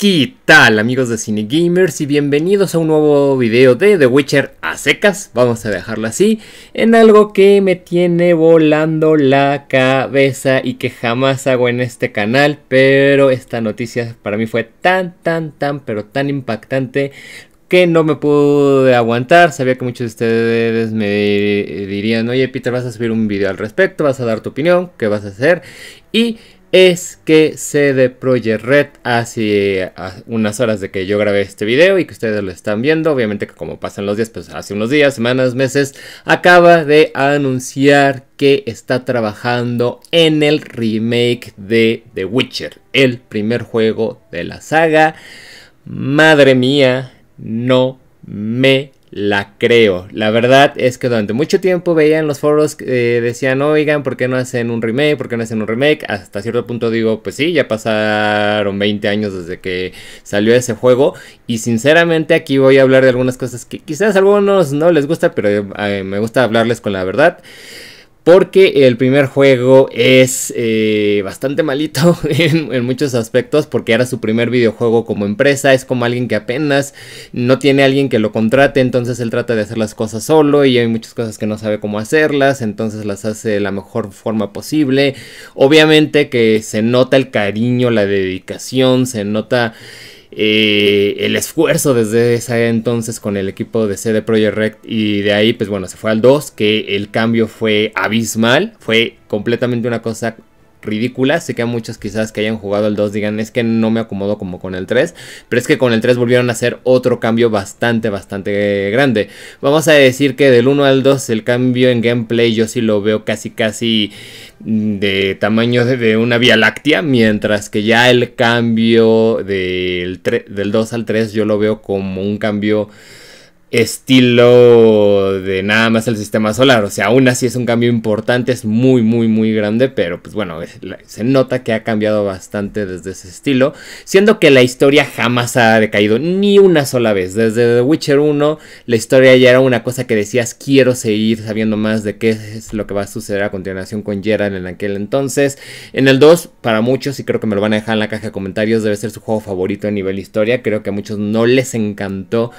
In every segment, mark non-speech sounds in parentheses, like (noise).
¿Qué tal amigos de Cine Gamers y bienvenidos a un nuevo video de The Witcher a secas, vamos a dejarlo así, en algo que me tiene volando la cabeza y que jamás hago en este canal, pero esta noticia para mí fue tan, tan, tan, pero tan impactante que no me pude aguantar, sabía que muchos de ustedes me dirían, oye Peter vas a subir un video al respecto, vas a dar tu opinión, ¿qué vas a hacer? Y es que CD Projekt Red hace unas horas de que yo grabé este video y que ustedes lo están viendo, obviamente que como pasan los días, pues hace unos días, semanas, meses, acaba de anunciar que está trabajando en el remake de The Witcher, el primer juego de la saga. Madre mía, no me la creo. La verdad es que durante mucho tiempo veía en los foros que eh, decían, oigan, ¿por qué no hacen un remake? ¿Por qué no hacen un remake? Hasta cierto punto digo, pues sí, ya pasaron 20 años desde que salió ese juego. Y sinceramente aquí voy a hablar de algunas cosas que quizás a algunos no les gusta, pero eh, me gusta hablarles con la verdad. Porque el primer juego es eh, bastante malito (laughs) en, muchos aspectos. Porque era su primer videojuego como empresa. Es como alguien que apenas no tiene alguien que lo contrate. Entonces él trata de hacer las cosas solo. Y hay muchas cosas que no sabe cómo hacerlas. Entonces las hace de la mejor forma posible. Obviamente que se nota el cariño, la dedicación. Se nota eh, el esfuerzo desde ese entonces con el equipo de CD Projekt Red y de ahí pues bueno se fue al 2 que el cambio fue abismal fue completamente una cosa ridícula. Sé que a muchos quizás que hayan jugado el 2 digan es que no me acomodo como con el 3. Pero es que con el 3 volvieron a hacer otro cambio bastante, bastante grande. Vamos a decir que del 1 al 2 el cambio en gameplay yo sí lo veo casi casi de tamaño de, una vía láctea. Mientras que ya el cambio del, del 2 al 3 yo lo veo como un cambio estilo de nada más el sistema solar. O sea, aún así es un cambio importante, es muy, muy, muy grande, pero pues bueno, se nota que ha cambiado bastante desde ese estilo, siendo que la historia jamás ha decaído ni una sola vez. Desde The Witcher 1, la historia ya era una cosa que decías, quiero seguir sabiendo más de qué es lo que va a suceder a continuación con Geralt en aquel entonces. En el 2, para muchos, y creo que me lo van a dejar en la caja de comentarios, debe ser su juego favorito a nivel historia. Creo que a muchos no les encantó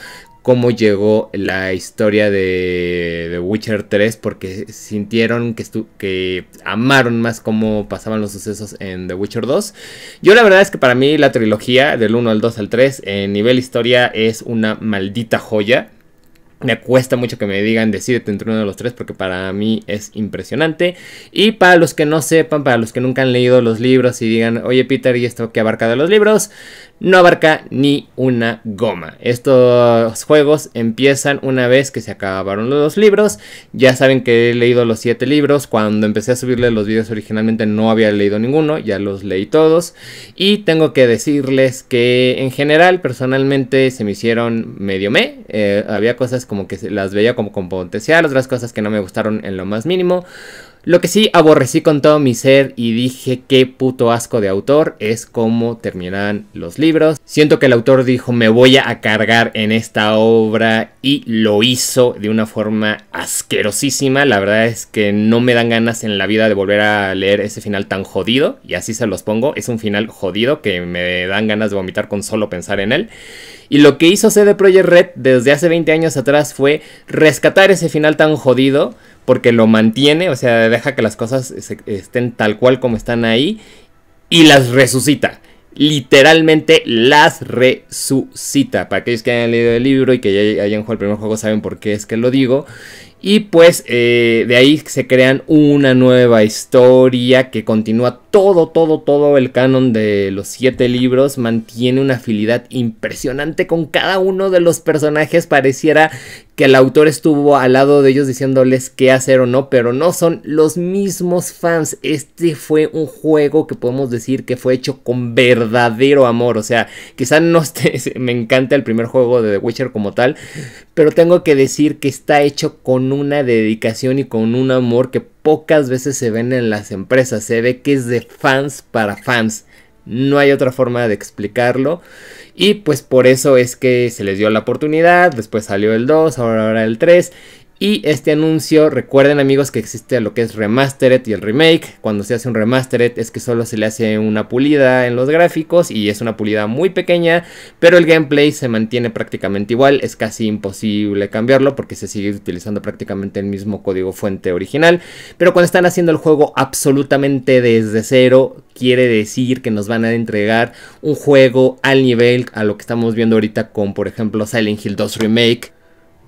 cómo llegó la historia de, The Witcher 3 porque sintieron que, que amaron más cómo pasaban los sucesos en The Witcher 2. Yo la verdad es que para mí la trilogía del 1 al 2 al 3 en nivel historia es una maldita joya. Me cuesta mucho que me digan decídete entre uno de los tres porque para mí es impresionante. Y para los que no sepan, para los que nunca han leído los libros y digan, oye Peter, ¿y esto qué abarca de los libros? no abarca ni una goma. Estos juegos empiezan una vez que se acabaron los libros. Ya saben que he leído los siete libros. Cuando empecé a subirle los videos originalmente no había leído ninguno. Ya los leí todos. Y tengo que decirles que en general personalmente se me hicieron medio me. Eh, había cosas como que las veía como con potencial. Otras cosas que no me gustaron en lo más mínimo. Lo que sí aborrecí con todo mi ser y dije qué puto asco de autor es cómo terminan los libros. Siento que el autor dijo me voy a cargar en esta obra y lo hizo de una forma asquerosísima. La verdad es que no me dan ganas en la vida de volver a leer ese final tan jodido y así se los pongo. Es un final jodido que me dan ganas de vomitar con solo pensar en él. Y lo que hizo CD Projekt Red desde hace 20 años atrás fue rescatar ese final tan jodido porque lo mantiene, o sea, deja que las cosas estén tal cual como están ahí y las resucita. Literalmente las resucita. Para aquellos que hayan leído el libro y que ya hayan jugado el primer juego saben por qué es que lo digo. Y pues eh, de ahí se crean una nueva historia que continúa todo, todo, todo el canon de los siete libros. Mantiene una afinidad impresionante con cada uno de los personajes. Pareciera que el autor estuvo al lado de ellos diciéndoles qué hacer o no, pero no son los mismos fans. Este fue un juego que podemos decir que fue hecho con verdadero amor. O sea, quizá no (laughs) me encanta el primer juego de The Witcher como tal, pero tengo que decir que está hecho con una dedicación y con un amor que pocas veces se ven en las empresas. Se ve que es de fans para fans. No hay otra forma de explicarlo. Y pues por eso es que se les dio la oportunidad. Después salió el 2, ahora, el 3. Y este anuncio, recuerden amigos que existe lo que es remastered y el remake. Cuando se hace un remastered es que solo se le hace una pulida en los gráficos y es una pulida muy pequeña, pero el gameplay se mantiene prácticamente igual. Es casi imposible cambiarlo porque se sigue utilizando prácticamente el mismo código fuente original. Pero cuando están haciendo el juego absolutamente desde cero, quiere decir que nos van a entregar un juego al nivel a lo que estamos viendo ahorita con por ejemplo Silent Hill 2 Remake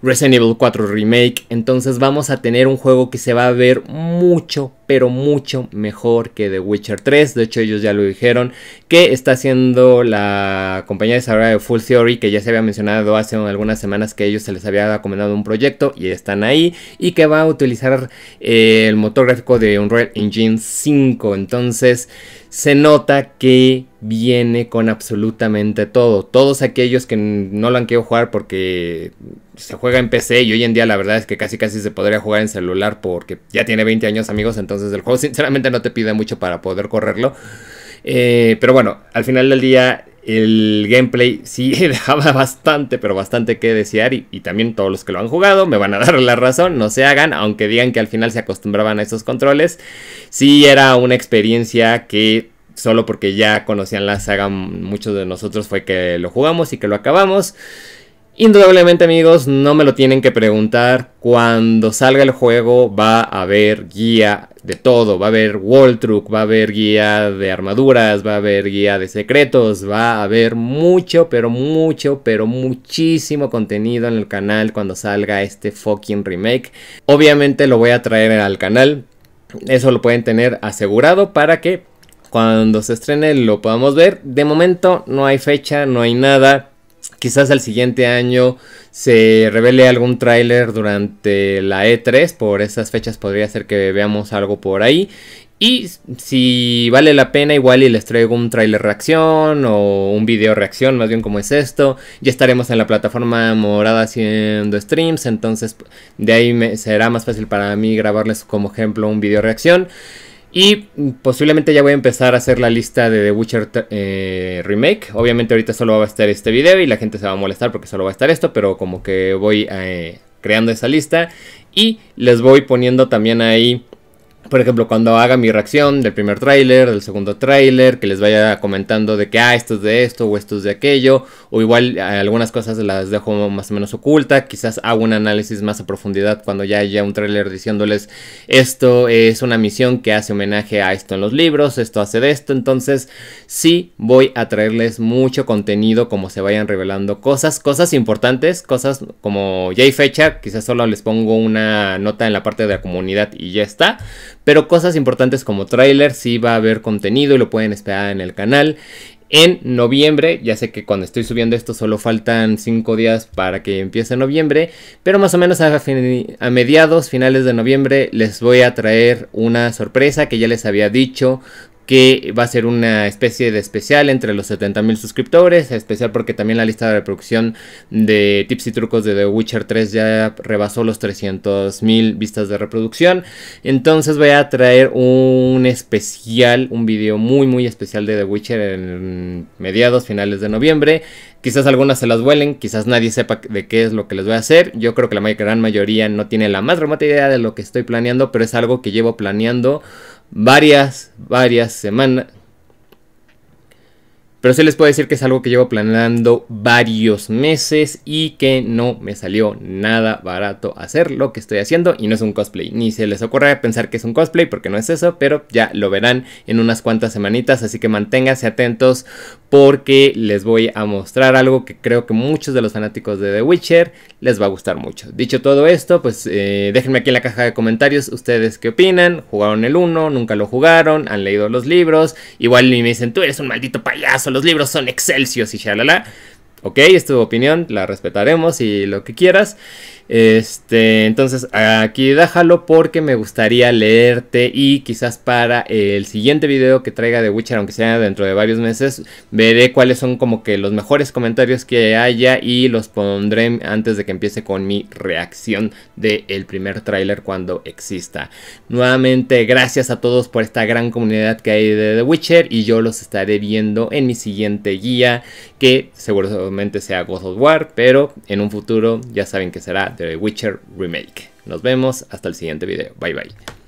Resident Evil 4 Remake. Entonces vamos a tener un juego que se va a ver mucho, pero mucho mejor que The Witcher 3. De hecho, ellos ya lo dijeron. Que está haciendo la compañía de desarrollo de Full Theory. Que ya se había mencionado hace algunas semanas que ellos se les había acomendado un proyecto. Y están ahí. Y que va a utilizar eh, el motor gráfico de Unreal Engine 5. Entonces se nota que viene con absolutamente todo. Todos aquellos que no lo han querido jugar porque se juega en PC y hoy en día la verdad es que casi casi se podría jugar en celular porque ya tiene 20 años amigos, entonces el juego sinceramente no te pide mucho para poder correrlo. Eh, pero bueno, al final del día el gameplay sí (laughs) dejaba bastante, pero bastante que desear y, también todos los que lo han jugado me van a dar la razón, no se hagan, aunque digan que al final se acostumbraban a esos controles, sí era una experiencia que solo porque ya conocían la saga muchos de nosotros fue que lo jugamos y que lo acabamos. Indudablemente amigos, no me lo tienen que preguntar, cuando salga el juego va a haber guía de todo, va a haber wall truck, va a haber guía de armaduras, va a haber guía de secretos, va a haber mucho, pero mucho, pero muchísimo contenido en el canal cuando salga este fucking remake. Obviamente lo voy a traer al canal, eso lo pueden tener asegurado para que cuando se estrene lo podamos ver. De momento no hay fecha, no hay nada Quizás el siguiente año se revele algún tráiler durante la E3. Por esas fechas podría ser que veamos algo por ahí. Y si vale la pena, igual y les traigo un tráiler reacción o un video reacción, más bien como es esto. Ya estaremos en la plataforma morada haciendo streams, entonces de ahí será más fácil para mí grabarles como ejemplo un video reacción. Y posiblemente ya voy a empezar a hacer la lista de The Witcher eh, Remake. Obviamente ahorita solo va a estar este video y la gente se va a molestar porque solo va a estar esto, pero como que voy eh, creando esa lista y les voy poniendo también ahí por ejemplo, cuando haga mi reacción del primer tráiler, del segundo tráiler, que les vaya comentando de que, ah, esto es de esto o esto es de aquello, o igual eh, algunas cosas las dejo más o menos oculta, quizás hago un análisis más a profundidad cuando ya haya un tráiler diciéndoles, esto es una misión que hace homenaje a esto en los libros, esto hace de esto, entonces sí voy a traerles mucho contenido como se vayan revelando cosas, cosas importantes, cosas como ya hay fecha, quizás solo les pongo una nota en la parte de la comunidad y ya está pero cosas importantes como trailer, sí va a haber contenido y lo pueden esperar en el canal. En noviembre, ya sé que cuando estoy subiendo esto solo faltan 5 días para que empiece noviembre, pero más o menos a, mediados, finales de noviembre les voy a traer una sorpresa que ya les había dicho que va a ser una especie de especial entre los 70.000 suscriptores, especial porque también la lista de reproducción de tips y trucos de The Witcher 3 ya rebasó los 300.000 vistas de reproducción, entonces voy a traer un especial, un video muy muy especial de The Witcher en mediados, finales de noviembre, Quizás algunas se las vuelen, quizás nadie sepa de qué es lo que les voy a hacer. Yo creo que la gran mayoría no tiene la más remota idea de lo que estoy planeando, pero es algo que llevo planeando varias, varias semanas. Pero sí les puedo decir que es algo que llevo planeando varios meses y que no me salió nada barato hacer lo que estoy haciendo y no es un cosplay. Ni se les ocurra pensar que es un cosplay porque no es eso, pero ya lo verán en unas cuantas semanitas, así que manténganse atentos porque les voy a mostrar algo que creo que muchos de los fanáticos de The Witcher les va a gustar mucho. Dicho todo esto, pues eh, déjenme aquí en la caja de comentarios ustedes qué opinan, jugaron el 1, nunca lo jugaron, han leído los libros, igual me dicen tú eres un maldito payaso, los libros son excelsios y shalala. Ok, es tu opinión, la respetaremos y lo que quieras. Este, entonces aquí déjalo porque me gustaría leerte y quizás para el siguiente video que traiga de Witcher, aunque sea dentro de varios meses, veré cuáles son como que los mejores comentarios que haya y los pondré antes de que empiece con mi reacción del primer tráiler cuando exista. Nuevamente, gracias a todos por esta gran comunidad que hay de The Witcher y yo los estaré viendo en mi siguiente guía que sea God of War, pero en un futuro ya saben que será The Witcher Remake. Nos vemos hasta el siguiente video. Bye bye.